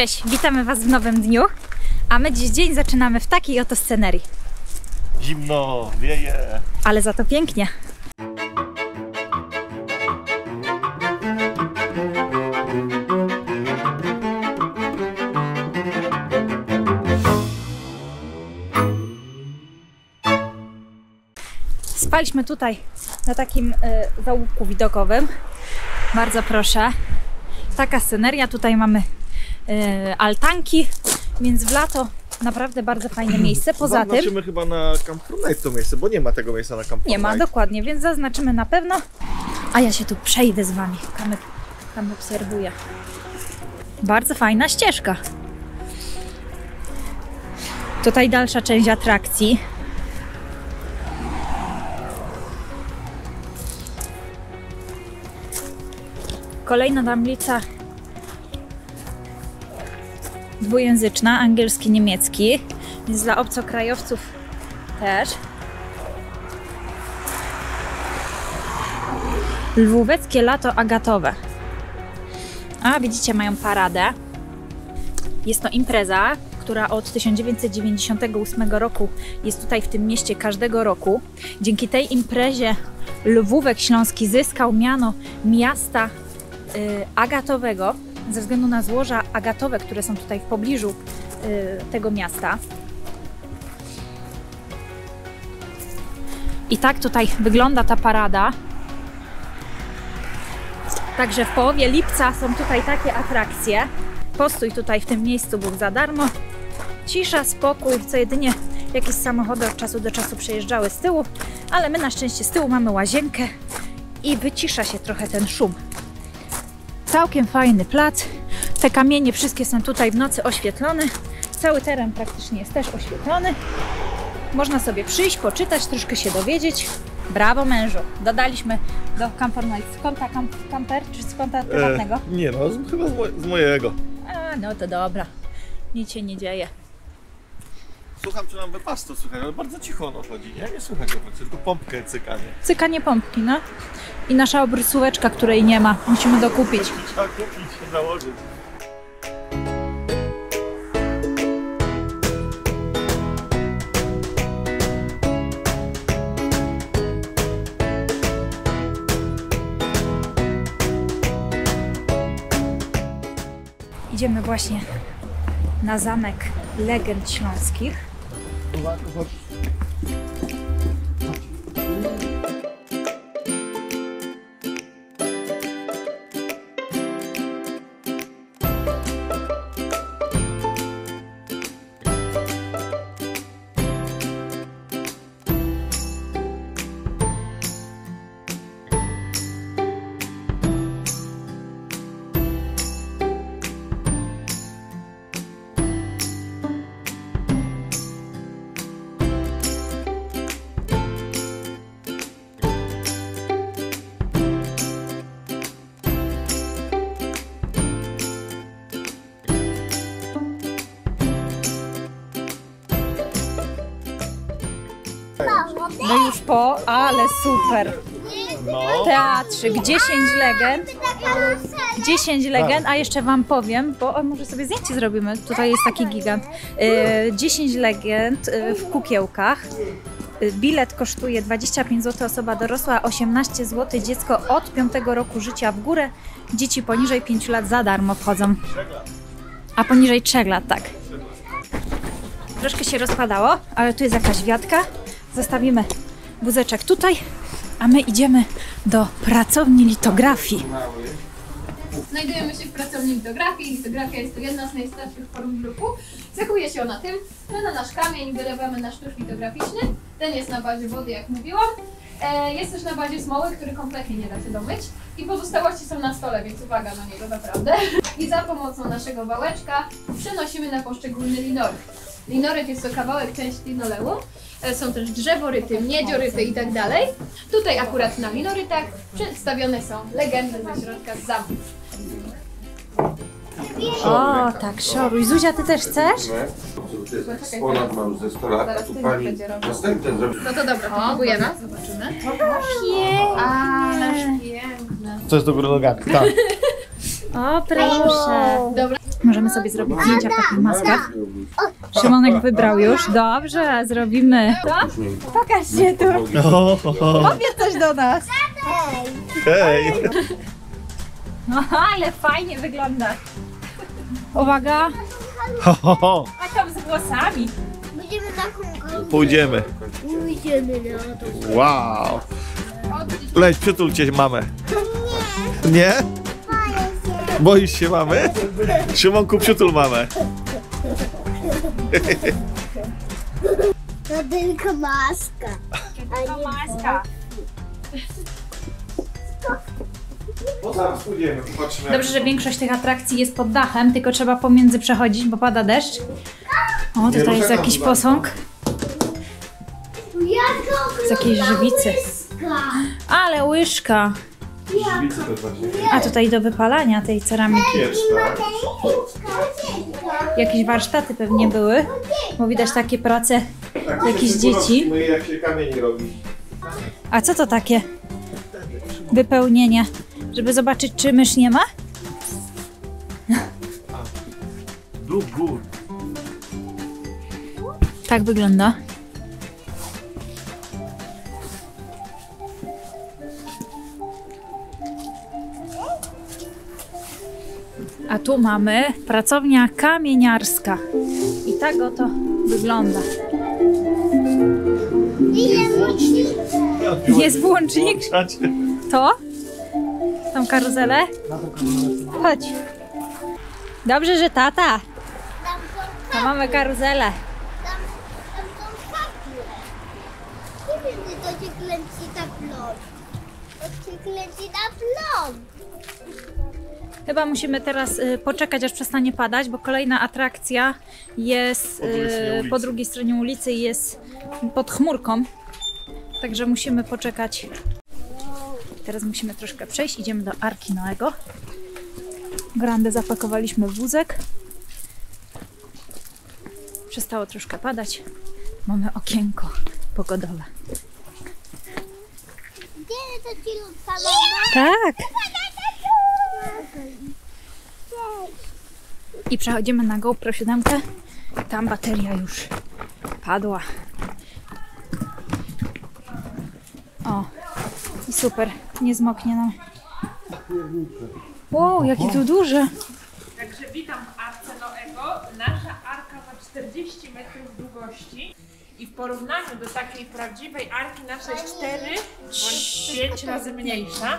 cześć! Witamy Was w nowym dniu, a my dziś dzień zaczynamy w takiej oto scenerii. Zimno, wieje. Ale za to pięknie. Spaliśmy tutaj na takim y, widokowym. Bardzo proszę. Taka sceneria. Tutaj mamy altanki, więc w lato naprawdę bardzo fajne miejsce. Poza tym Zaznaczymy chyba na Camp Night to miejsce, bo nie ma tego miejsca na Camp nie ma, dokładnie, więc zaznaczymy na pewno. A ja się tu przejdę z Wami. Tam, tam obserwuję. Bardzo fajna ścieżka. Tutaj dalsza część atrakcji. Kolejna tablica dwujęzyczna, angielski, niemiecki, więc dla obcokrajowców też. Lwóweckie lato agatowe. A widzicie, mają paradę. Jest to impreza, która od 1998 roku jest tutaj w tym mieście każdego roku. Dzięki tej imprezie Lwówek Śląski zyskał miano miasta y, agatowego ze względu na złoża agatowe, które są tutaj w pobliżu y, tego miasta. I tak tutaj wygląda ta parada. Także w połowie lipca są tutaj takie atrakcje. Postój tutaj w tym miejscu był za darmo. Cisza, spokój, co jedynie jakieś samochody od czasu do czasu przejeżdżały z tyłu, ale my na szczęście z tyłu mamy łazienkę i wycisza się trochę ten szum. Całkiem fajny plac. Te kamienie wszystkie są tutaj w nocy oświetlone. Cały teren praktycznie jest też oświetlony. Można sobie przyjść, poczytać, troszkę się dowiedzieć. Brawo mężu. Dodaliśmy do Camper Night z konta kamp, kamper czy z konta prywatnego? E, nie no, z, chyba z, moj, z mojego. A, no to dobra. Nic się nie dzieje. Słucham, czy nam wypastu słychać, ale bardzo cicho ono chodzi, nie? Nie słychać go, tylko pompkę cykanie. Cykanie pompki, no. I nasza obrysóweczka, której nie ma. Musimy dokupić. Trzeba kupić i założyć. Idziemy właśnie na zamek legend śląskich. No już po, ale super. No. Teatrzyk, 10 legend. 10 legend, a jeszcze Wam powiem, bo o, może sobie zdjęcie zrobimy. Tutaj jest taki gigant. Y, 10 legend y, w kukiełkach. Y, Bilet kosztuje 25 zł osoba dorosła, 18 zł dziecko od 5 roku życia w górę. Dzieci poniżej 5 lat za darmo wchodzą. A poniżej 3 lat, tak. Troszkę się rozpadało, ale tu jest jakaś wiatka. Zostawimy wózeczek tutaj, a my idziemy do pracowni litografii. Znajdujemy się w pracowni litografii. Litografia jest to jedna z najstarszych form druku. Cechuje się ona tym, że na nasz kamień wylewamy nasz tusz litograficzny. Ten jest na bazie wody, jak mówiłam. E, Jest też na bazie smoły, który kompletnie nie da się domyć. I pozostałości są na stole, więc uwaga na niego naprawdę. I za pomocą naszego wałeczka przenosimy na poszczególny linoryt. Linoryt jest to kawałek części linoleum. E, Są też drzeworyty, miedzioryty i tak dalej. Tutaj akurat na linorytach przedstawione są legendy ze środka z zamku. O, tak, szoruj. Zuzia, ty też chcesz? To eksponat, mam ze 100 lat, a tu pani następny zrobi. No to dobra, to próbujemy. Zobaczymy. Pięknie. piękne. Co jest do góry nogami? Tak. O, proszę. Dobra. Możemy sobie zrobić zdjęcia w takich maskach. Szymonek wybrał już. Dobrze, zrobimy. To? Pokaż się tu. Powiedz coś do nas. Hej! Aha, ale fajnie wygląda. Uwaga, Ho, ho, ho. a tam z włosami. Będziemy na kółko. Pójdziemy. Pójdziemy na to. Wow. Leć, przytul cię mamę. Nie? Boisz się mamy? Szymonku, przytul mamę. To tylko maska. Nie Maska. No zaraz pójdziemy, popatrzymy. Dobrze, że większość tych atrakcji jest pod dachem, tylko trzeba pomiędzy przechodzić, bo pada deszcz. O, tutaj jest jakiś posąg z jakiejś żywicy. Ale łyżka. Żywicy to właśnie. A tutaj do wypalania tej ceramiki. Piecz, tak? Jakieś warsztaty pewnie były, bo widać takie prace Tak, Jakieś się dzieci. My jak się kamień robi. A co to takie? Wypełnienie. Żeby zobaczyć, czy mysz nie ma? Gór. Tak wygląda. A tu mamy pracownia kamieniarska. I tak oto wygląda. Jest włącznik? To? Tą karuzelę? Chodź. Dobrze, że tata. To mamy karuzelę. Nie wiem, to się kręci na plon. To się kręci na plon. Chyba musimy teraz y, poczekać, aż przestanie padać, bo kolejna atrakcja jest Po drugiej stronie y, ulicy. po drugiej stronie ulicy i jest pod chmurką. Także musimy poczekać. Teraz musimy troszkę przejść. Idziemy do Arki Noego. Grandę zapakowaliśmy w wózek. Przestało troszkę padać. Mamy okienko pogodowe. Gdzie to ci ludzka mama? Tak. I przechodzimy na GoPro 7. Tam bateria już padła. O, i super, nie zmoknie nam. Wow, jaki tu duży. Także witam w Arce Noego. Nasza arka ma 40 metrów długości i w porównaniu do takiej prawdziwej arki nasza jest 4 bądź 5 razy mniejsza.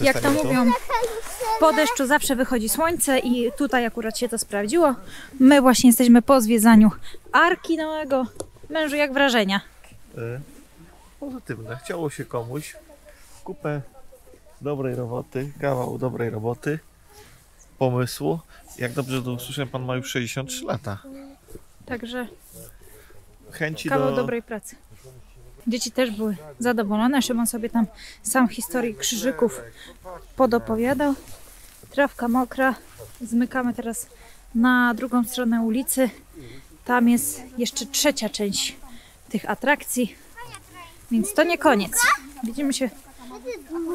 Jak to mówią, po deszczu zawsze wychodzi słońce i tutaj akurat się to sprawdziło. My właśnie jesteśmy po zwiedzaniu Arki Noego. Mężu, jak wrażenia? Y, Pozytywne. Chciało się komuś kupę dobrej roboty, kawał dobrej roboty, pomysłu. Jak dobrze to usłyszałem, pan ma już 63 lata. Także Chęci kawał do... dobrej pracy. Dzieci też były zadowolone. Szymon sobie tam sam historii krzyżyków podopowiadał. Trawka mokra. Zmykamy teraz na drugą stronę ulicy. Tam jest jeszcze trzecia część tych atrakcji. Więc to nie koniec. Widzimy się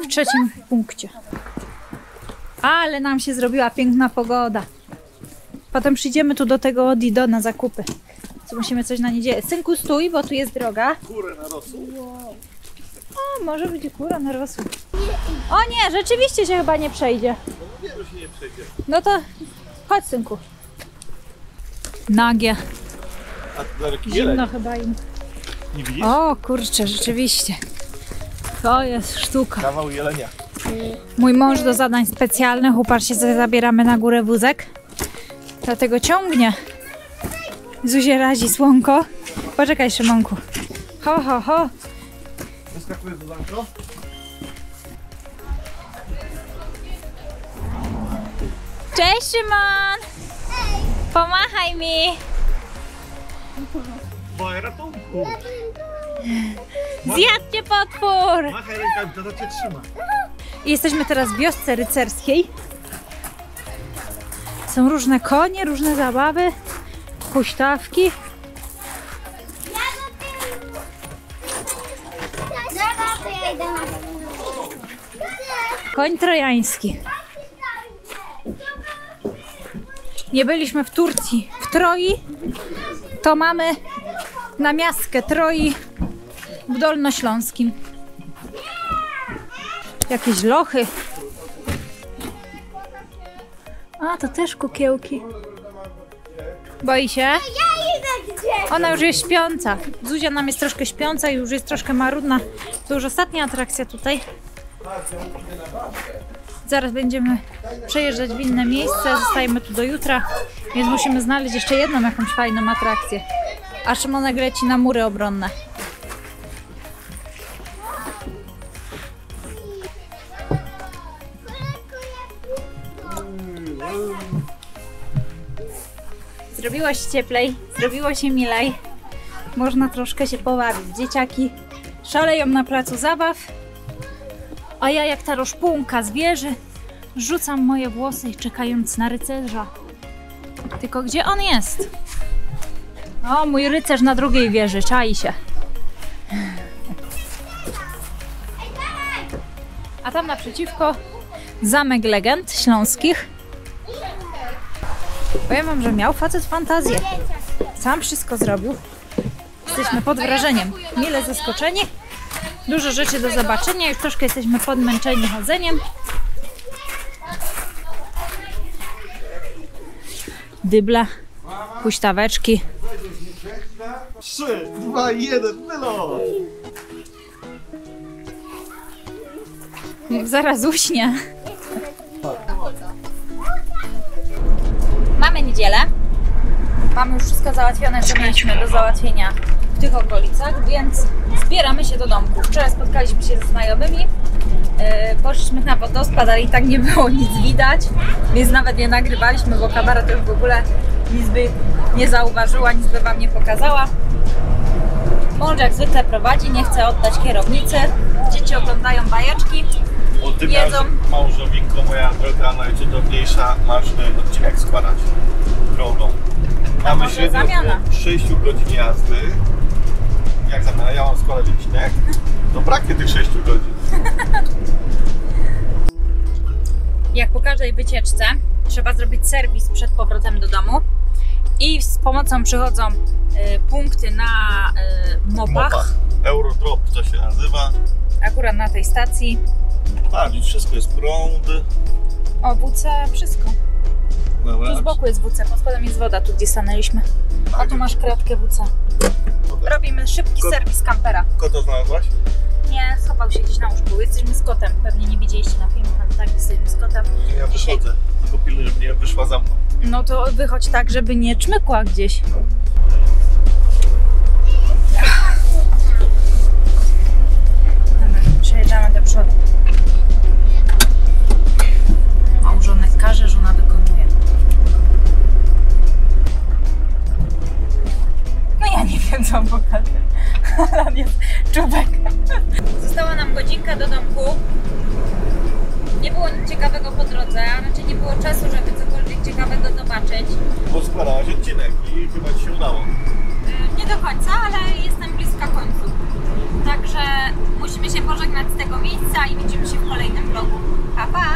w trzecim punkcie. Ale nam się zrobiła piękna pogoda. Potem przyjdziemy tu do tego Dido na zakupy. Co musimy coś na niedzielę. Synku, stój, bo tu jest droga. Kurę na rosół. O, może będzie kura na rosół. O nie, rzeczywiście się chyba nie przejdzie. Wiem, że się nie przejdzie. No to chodź, synku. Nagie. A. Zimno chyba im. Nie widzisz? O kurczę, rzeczywiście. To jest sztuka. Kawał jelenia. Mój mąż do zadań specjalnych uparł się, że zabieramy na górę wózek. Dlatego ciągnie. Zuzie razi słonko. Poczekaj, Szymonku. Ho, ho, ho. Wyskakuje Zuzanko. Cześć, Szymon! Pomachaj mi! Ratunku. Zjadł cię potwór! Machaj rękami, to cię trzyma. I Jesteśmy teraz w wiosce rycerskiej. Są różne konie, różne zabawy, huśtawki. Na Koń trojański. Nie byliśmy w Turcji, w Troi. To mamy namiastkę Troi w Dolnośląskim. Jakieś lochy. A, to też kukiełki. Boi się? Ona już jest śpiąca. Zuzia nam jest troszkę śpiąca i już jest troszkę marudna. To już ostatnia atrakcja tutaj. Zaraz będziemy przejeżdżać w inne miejsce. Zostajemy tu do jutra, więc musimy znaleźć jeszcze jedną jakąś fajną atrakcję. A Szymonek leci na mury obronne. Zrobiło się cieplej, zrobiło się milej. Można troszkę się pobawić. Dzieciaki szaleją na placu zabaw, a ja jak ta roszpunka z wieży rzucam moje włosy czekając na rycerza. Tylko gdzie on jest? O, mój rycerz na drugiej wieży, czai się. A tam naprzeciwko zamek legend śląskich. Powiem wam, że miał facet fantazję. Sam wszystko zrobił. Jesteśmy pod wrażeniem. Mile zaskoczeni. Dużo rzeczy do zobaczenia. Już troszkę jesteśmy podmęczeni chodzeniem. Dybla, huśtaweczki. 3, 2, 1, wylot! Zaraz uśnie. Niedzielę. Mamy już wszystko załatwione, co mieliśmy do załatwienia w tych okolicach, więc zbieramy się do domku. Wczoraj spotkaliśmy się ze znajomymi. e, Poszliśmy na wodospad, ale i tak nie było nic widać, więc nawet nie nagrywaliśmy, bo kamera to już w ogóle nic by nie zauważyła, nic by Wam nie pokazała. Mąż jak zwykle prowadzi, nie chce oddać kierownicy. Dzieci oglądają bajeczki. Jedzą. małżowinko moja droga, najcudowniejsza, masz odcinek składać drogą. Mamy może średnio zamiana? 6 godzin jazdy. Jak zamiana? Ja mam składać odcinek. To braknie tych 6 godzin. Jak po każdej wycieczce trzeba zrobić serwis przed powrotem do domu i z pomocą przychodzą y, punkty na y, mopach, Mopach. Eurodrop to się nazywa. akurat na tej stacji. Tak, wszystko jest prąd. O, WC, wszystko. Dobra, Tu z boku jest WC, pod spodem jest woda, tu gdzie stanęliśmy. A tu masz kratkę WC. Robimy szybki Kot- serwis kampera. Kota znalazłaś? Nie, schował się gdzieś na łóżku. Jesteśmy z kotem. Pewnie nie widzieliście na filmach, ale tak, jesteśmy z kotem. Ja wychodzę. Tylko pilnuj, żeby nie wyszła za mną. No to wychodź tak, żeby nie czmykła gdzieś. Było nic ciekawego po drodze, a raczej nie było czasu, żeby cokolwiek ciekawego zobaczyć. Bo składałaś odcinek i chyba Ci się udało. Y, Nie do końca, ale jestem bliska końcu. Także musimy się pożegnać z tego miejsca i widzimy się w kolejnym vlogu. Pa, pa!